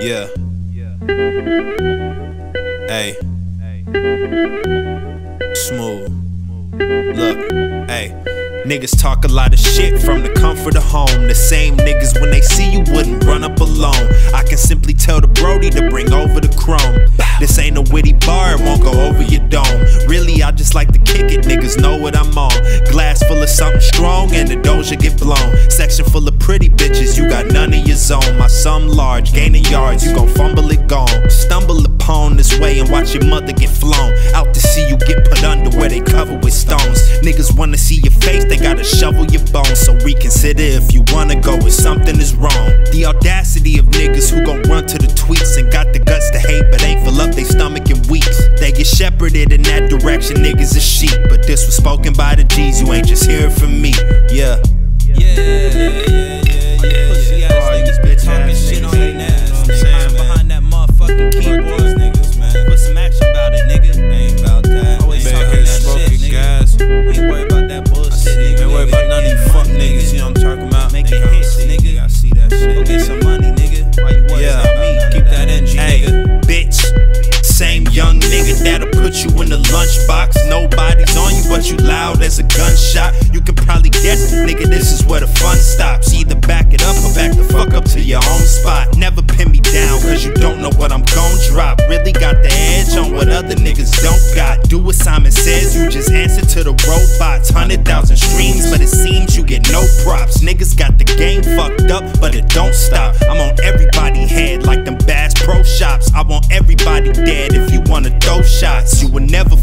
Yeah. Hey. Smooth. Look, hey. Niggas talk a lot of shit from the comfort of home. The same niggas when they see you wouldn't run up alone. I can simply tell the Brody to bring over the chrome. This ain't a witty bar, it won't go over your dome. Really, I just like to kick it, niggas know what I'm on. Glass full of something strong and the doja get blown. Section full of pretty bitches, you got none of your zone. My sum large, gaining yards, you gon' fumble it gone. Stumble upon this way and watch your mother get flown. Out to see you get put under where they cover with stones. Niggas wanna see your face, they gotta shovel your bones. So reconsider if you wanna go if something is wrong. The audacity of niggas who gon' run to the tweets and got the guts to hate, but ain't fill up they stomach in weeks. They get shepherded in that direction, niggas is sheep. But this was spoken by the G's, you ain't just hear it own spot. Never pin me down, cause you don't know what I'm gon' drop. Really got the edge on what other niggas don't got. Do what Simon says, you just answer to the robots. Hundred thousand streams, but it seems you get no props. Niggas got the game fucked up, but it don't stop. I'm on everybody head like them Bass Pro Shops. I want everybody dead if you wanna throw shots. You will never